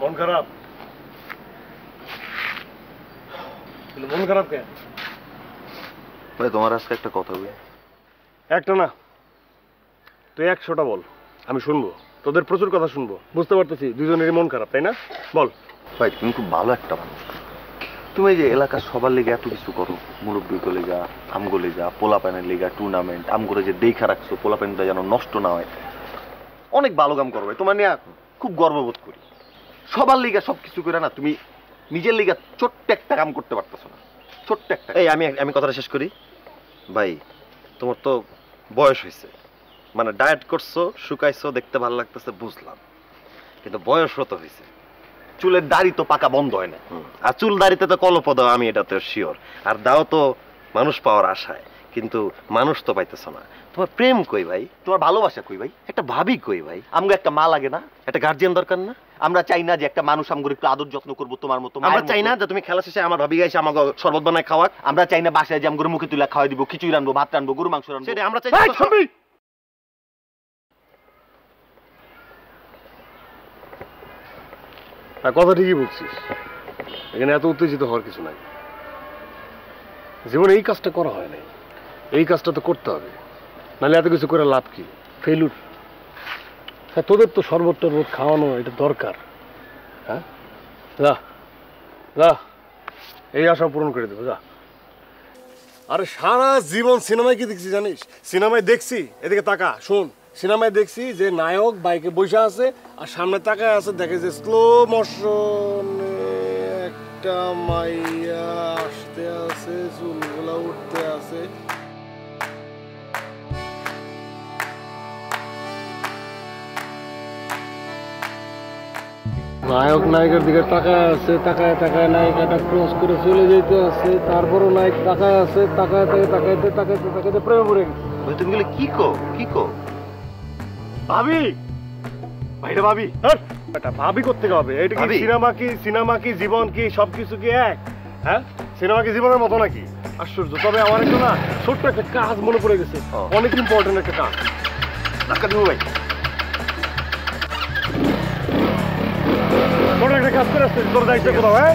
মন খারাপ? কিন্তু মন খারাপ কেন? ভাই তোমার আজকে একটা কথা বলি। একটা না। তুই একশোটা বল আমি শুনব। তোদের প্রচুর কথা শুনব। বুঝতে পারতেছি দুজনেরই মন খারাপ তাই না? বল। ভাই তুমি খুব ভালো একটা মানুষ। তুমি এই যে এলাকার সবার লেগে এত কিছু করো। মুরব্বী লেগা আমগো লেগা পোলা প্যানের লেগা টুর্নামেন্ট আমগোরে যে দেখা রাখছো পোলা প্যানটা যেন নষ্ট না হয়। অনেক ভালো কাম করো ভাই। তোমার নিয়ে খুব গর্ববোধ করি। সবার লিগা সব কিছু করে না তুমি নিজের লিগা ছোট্ট একটা কাম করতে পারতেছো না। ছোট্ট একটা এই আমি আমি কথাটা শেষ করি। ভাই তোমার তো বয়স হয়েছে মানে ডায়েট করছ শুকাইছো দেখতে ভালো লাগতেছে বুঝলাম। কিন্তু বয়স তো হয়েছে চুলের দাড়ি তো পাকা বন্ধ হয় না। আর চুল দাড়িতে তো কলপ দাও আমি এটা তো শিওর আর দাও তো মানুষ পাওয়ার আশায়। কিন্তু মানুষ তো পাইতেছো না। তোমার প্রেম কই ভাই? তোমার ভালোবাসা কই ভাই? একটা ভাবি কই ভাই? আমগো একটা মা লাগে না। একটা গার্জিয়ান দরকার না? আমরা চাই না যে একটা মানুষ আমগো একটু আদর যত্ন করব তোমার মতো আমরা চাই না যে তুমি খেলা শেষে আমার ভাবি গাইছে আমাকে শরবত বানায় খাওয়াক। আমরা চাই না বাসায় যে আমগো মুখে তুলে খাওয়াই দিব খিচুড়ি রানবো ভাত রানবো গরু মাংস রানবো সেটা আমরা চাই কথা ঠিকই বলছিস। এখানে এত উত্তেজিত হওয়ার কিছু নাই। জীবনে এই কাজটা করা হয় নাই। এই কাজটা তো করতে হবে। নাহলে এত কিছু করে লাভ কি? ফেলুর হ্যাঁ তোদের তো শরবত টরবত খাওয়ানো এটা দরকার। হ্যাঁ? যা যা। এই আশা পূরণ করে দেবো, যা। আরে সারা জীবন সিনেমায় কি দেখছি জানিস? সিনেমায় দেখছি, এদিকে তাকা, শোন। সিনেমায় দেখছি যে নায়ক বাইকে বসে আছে আর সামনে তাকায় আছে, দেখে যে স্লো মোশনে একটা মাইয়া আসতে আছে চুলগুলা নায়ক নায়িকার দিকে তাকায় আছে তাকায় তাকায় নায়িকাটা ক্রস করে চলে যেতে আছে তারপরও নায়ক তাকায় আছে তাকায় তাকায় তাকাইতে তাকাইতে তাকাইতে প্রেমে পড়ে গেছে। তুমি গেলে কি কো কি কো ভাবি! ভাইরা ভাবি। হ্যাঁ এটা ভাবি করতে হবে? এটা কি সিনেমা কি সিনেমা কি জীবন কি সবকিছু কি এক? হ্যাঁ? সিনেমা কি জীবনের মতো নাকি? আশ্চর্য তবে আমার একটা না ছোট্ট একটা কাজ মনে পড়ে গেছে। অনেক ইম্পর্টেন্ট একটা কাজ। দিব ভাই। ছোট একটা কাজ করে আসছিস তোর দায়িত্ব কোথাও হ্যাঁ